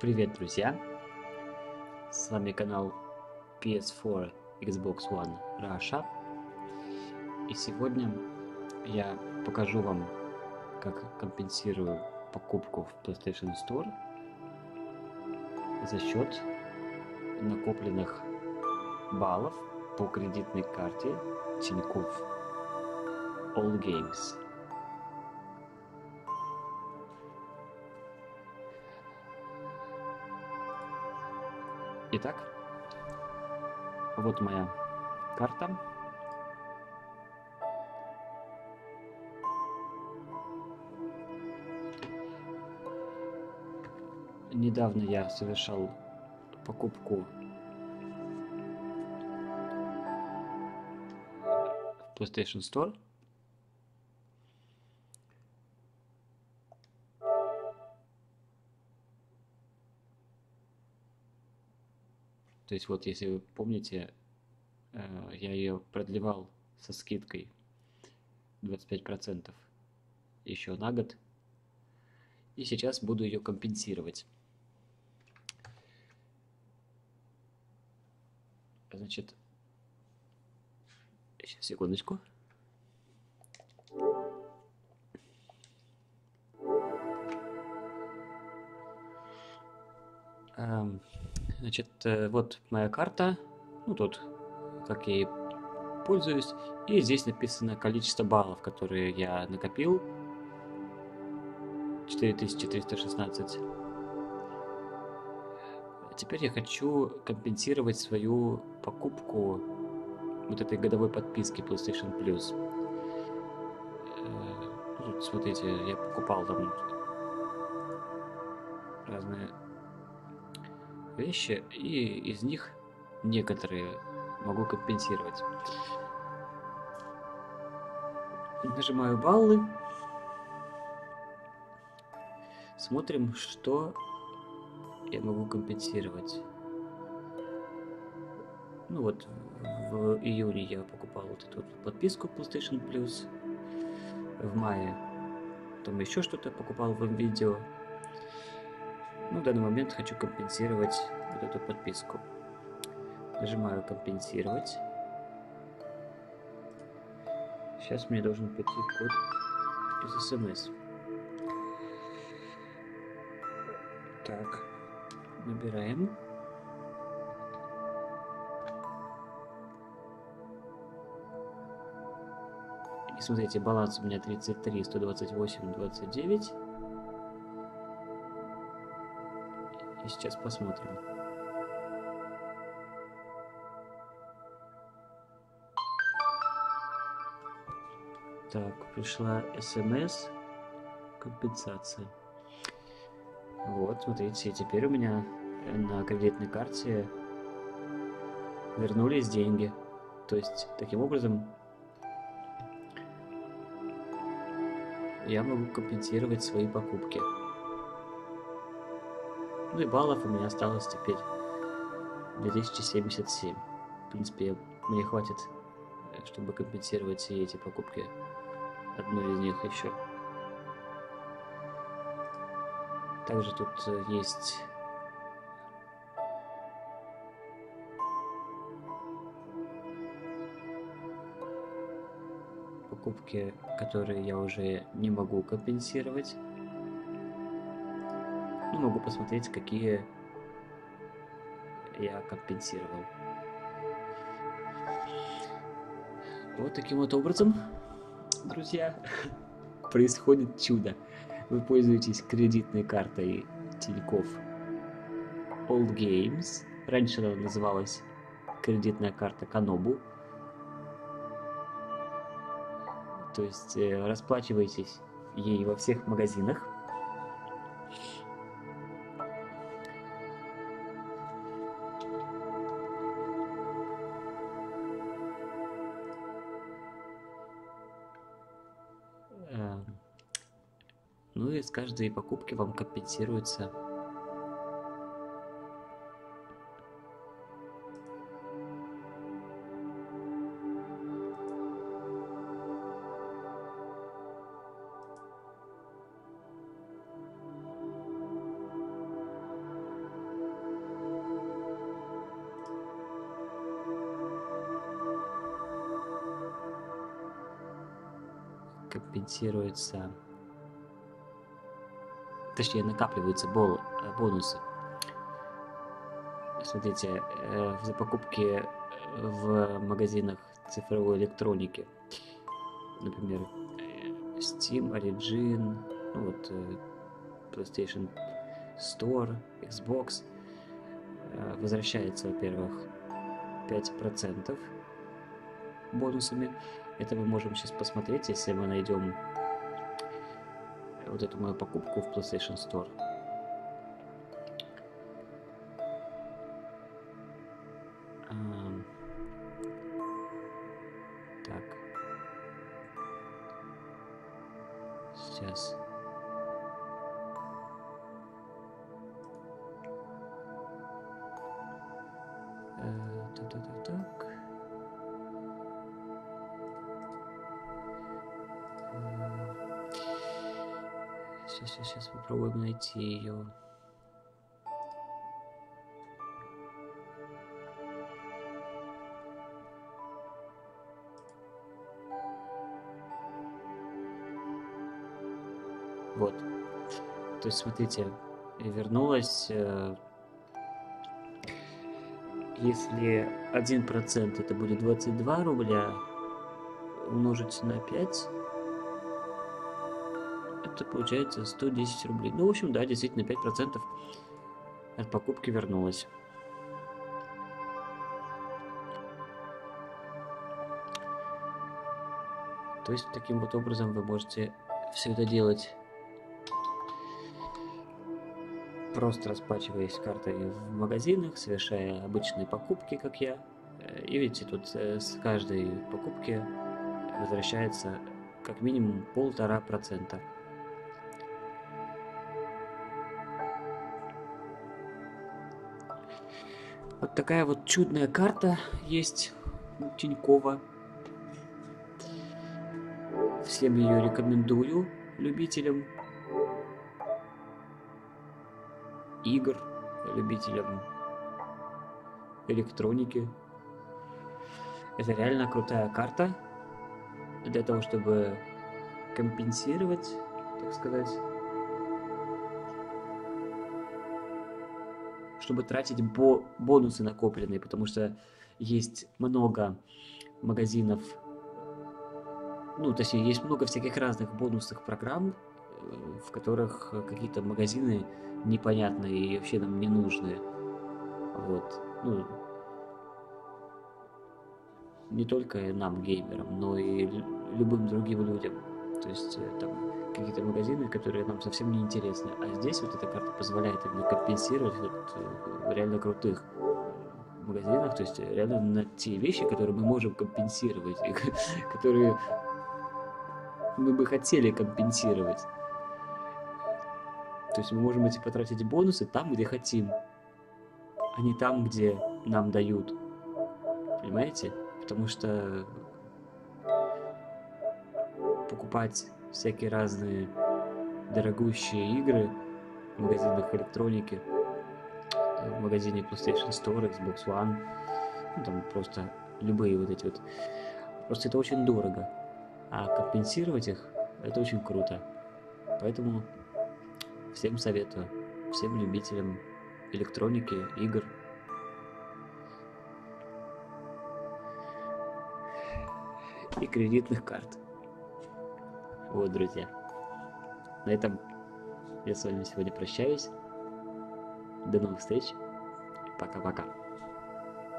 Привет, друзья! С вами канал PS4 Xbox One Russia. И сегодня я покажу вам, как компенсирую покупку в PlayStation Store за счет накопленных баллов по кредитной карте Тинькофф All Games. Итак, вот моя карта. Недавно я совершал покупку в PlayStation Store. То есть вот, если вы помните, э, я ее продлевал со скидкой 25% еще на год. И сейчас буду ее компенсировать. Значит, сейчас, секундочку. Значит, э, вот моя карта. Ну, тут, как я и пользуюсь. И здесь написано количество баллов, которые я накопил. 4316. Теперь я хочу компенсировать свою покупку вот этой годовой подписки PlayStation Plus. Э, тут, смотрите, я покупал там разные вещи, и из них некоторые могу компенсировать. Нажимаю баллы. Смотрим, что я могу компенсировать. Ну вот, в июне я покупал вот эту подписку PlayStation Plus. В мае там еще что-то покупал в видео. Ну, в данный момент хочу компенсировать вот эту подписку. Нажимаю компенсировать. Сейчас мне должен прийти код из смс. Так, набираем. И смотрите, баланс у меня 33, 128, 29. Сейчас посмотрим. Так, пришла смс. Компенсация. Вот, смотрите, теперь у меня на кредитной карте вернулись деньги. То есть, таким образом, я могу компенсировать свои покупки. Ну и баллов у меня осталось теперь 2077. В принципе, мне хватит, э, чтобы компенсировать все эти покупки. Одну из них еще. Также тут э, есть покупки, которые я уже не могу компенсировать могу посмотреть, какие я компенсировал. Вот таким вот образом, друзья, происходит чудо. Вы пользуетесь кредитной картой Тинькофф Old Games. Раньше она называлась кредитная карта Канобу. То есть э, расплачиваетесь ей во всех магазинах. Ну и с каждой покупки вам компенсируется. Компенсируется Точнее, накапливаются бол, э, бонусы. Смотрите, э, за покупки в магазинах цифровой электроники, например, э, Steam, Origin, ну вот PlayStation Store, Xbox, возвращается, во-первых, 5% бонусами. Это мы можем сейчас посмотреть, если мы найдем вот эту мою покупку в PlayStation Store. Так. Сейчас. Сейчас, сейчас попробуем найти ее. Вот. То есть, смотрите, вернулась... Э, если 1% это будет 22 рубля, умножить на 5, это получается 110 рублей. Ну, в общем, да, действительно, 5% от покупки вернулось. То есть, таким вот образом вы можете все это делать, просто расплачиваясь картой в магазинах, совершая обычные покупки, как я. И видите, тут э, с каждой покупки возвращается как минимум полтора процента. Вот такая вот чудная карта есть у Тинькова. Всем ее рекомендую любителям игр, любителям электроники. Это реально крутая карта для того, чтобы компенсировать, так сказать, чтобы тратить бо бонусы накопленные, потому что есть много магазинов, ну, точнее, есть много всяких разных бонусных программ, э, в которых какие-то магазины непонятные и вообще нам не нужные. Вот. Ну, не только нам, геймерам, но и любым другим людям. То есть э, там какие-то магазины, которые нам совсем не интересны. А здесь вот эта карта позволяет именно компенсировать вот, э, реально крутых магазинах, то есть реально на те вещи, которые мы можем компенсировать, и которые мы бы хотели компенсировать. То есть мы можем эти потратить бонусы там, где хотим, а не там, где нам дают. Понимаете? Потому что покупать всякие разные дорогущие игры в магазинах электроники, в магазине PlayStation Store, Xbox One, ну, там просто любые вот эти вот. Просто это очень дорого, а компенсировать их это очень круто. Поэтому всем советую, всем любителям электроники, игр. И кредитных карт. Вот, друзья. На этом я с вами сегодня прощаюсь. До новых встреч. Пока-пока.